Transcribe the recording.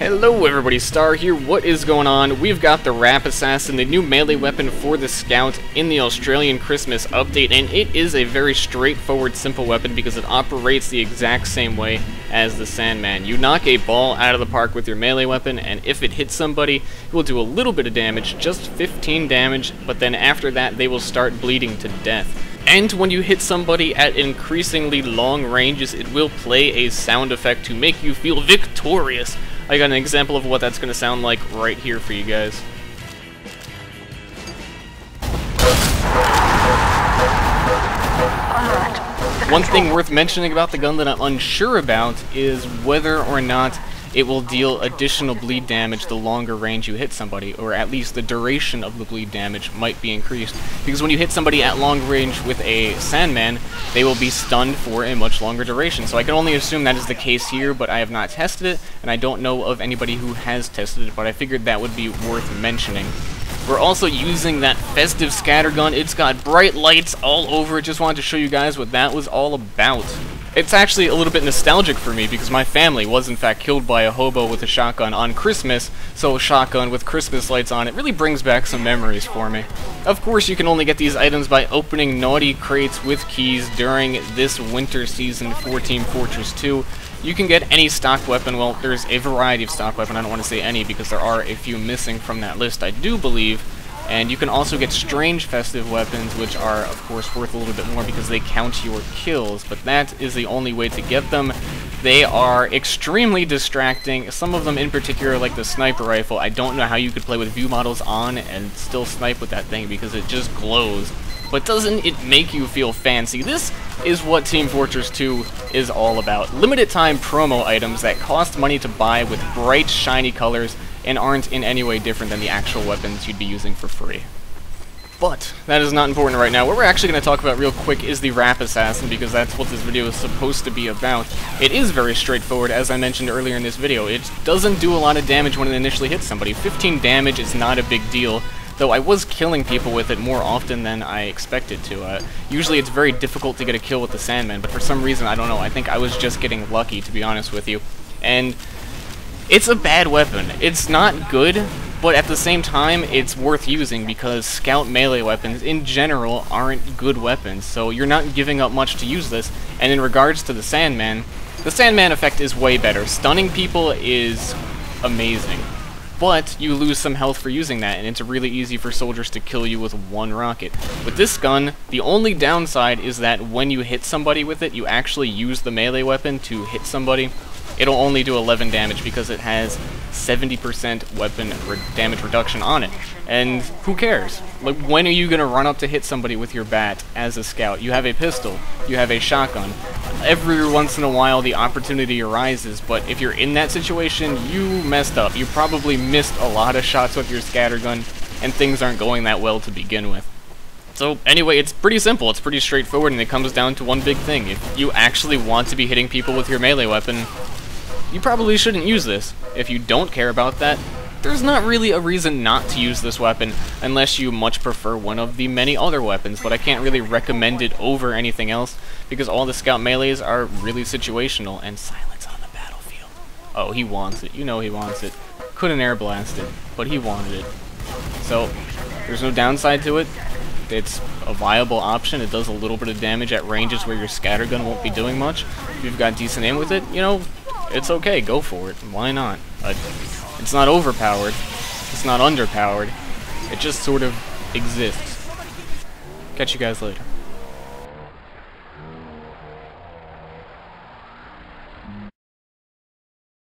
Hello everybody, Star here. What is going on? We've got the Wrap Assassin, the new melee weapon for the Scout in the Australian Christmas update, and it is a very straightforward, simple weapon because it operates the exact same way as the Sandman. You knock a ball out of the park with your melee weapon, and if it hits somebody, it will do a little bit of damage, just 15 damage, but then after that they will start bleeding to death. And when you hit somebody at increasingly long ranges, it will play a sound effect to make you feel victorious. I got an example of what that's going to sound like right here for you guys. One thing worth mentioning about the gun that I'm unsure about is whether or not it will deal additional bleed damage the longer range you hit somebody, or at least the duration of the bleed damage might be increased. Because when you hit somebody at long range with a Sandman, they will be stunned for a much longer duration. So I can only assume that is the case here, but I have not tested it, and I don't know of anybody who has tested it, but I figured that would be worth mentioning. We're also using that festive scattergun. It's got bright lights all over it. Just wanted to show you guys what that was all about. It's actually a little bit nostalgic for me because my family was in fact killed by a hobo with a shotgun on Christmas, so a shotgun with Christmas lights on it really brings back some memories for me. Of course, you can only get these items by opening naughty crates with keys during this winter season for Team Fortress 2. You can get any stock weapon, well, there's a variety of stock weapon, I don't want to say any because there are a few missing from that list, I do believe, and you can also get strange festive weapons, which are, of course, worth a little bit more because they count your kills, but that is the only way to get them. They are extremely distracting. Some of them in particular, like the sniper rifle, I don't know how you could play with view models on and still snipe with that thing because it just glows. But doesn't it make you feel fancy? This is what Team Fortress 2 is all about. Limited time promo items that cost money to buy with bright, shiny colors and aren't in any way different than the actual weapons you'd be using for free. But that is not important right now. What we're actually going to talk about real quick is the Wrap Assassin, because that's what this video is supposed to be about. It is very straightforward, as I mentioned earlier in this video. It doesn't do a lot of damage when it initially hits somebody. 15 damage is not a big deal, though I was killing people with it more often than I expected to. Uh, usually it's very difficult to get a kill with the Sandman, but for some reason, I don't know, I think I was just getting lucky, to be honest with you. And it's a bad weapon. It's not good, but at the same time, it's worth using because scout melee weapons in general aren't good weapons, so you're not giving up much to use this. And in regards to the Sandman, the Sandman effect is way better. Stunning people is amazing, but you lose some health for using that, and it's really easy for soldiers to kill you with one rocket. With this gun, the only downside is that when you hit somebody with it, you actually use the melee weapon to hit somebody, it'll only do 11 damage because it has 70% weapon re damage reduction on it. And who cares? Like, when are you going to run up to hit somebody with your bat as a scout? You have a pistol, you have a shotgun. Every once in a while the opportunity arises, but if you're in that situation, you messed up. You probably missed a lot of shots with your scattergun, and things aren't going that well to begin with. So anyway, it's pretty simple, it's pretty straightforward, and it comes down to one big thing. If you actually want to be hitting people with your melee weapon, you probably shouldn't use this. If you don't care about that, there's not really a reason not to use this weapon unless you much prefer one of the many other weapons, but I can't really recommend it over anything else because all the scout melees are really situational and silence on the battlefield. Oh, he wants it. You know he wants it. Couldn't air blast it, but he wanted it. So, there's no downside to it. It's a viable option. It does a little bit of damage at ranges where your scattergun won't be doing much. If you've got decent aim with it, you know, it's okay, go for it. Why not? It's not overpowered. It's not underpowered. It just sort of exists. Catch you guys later.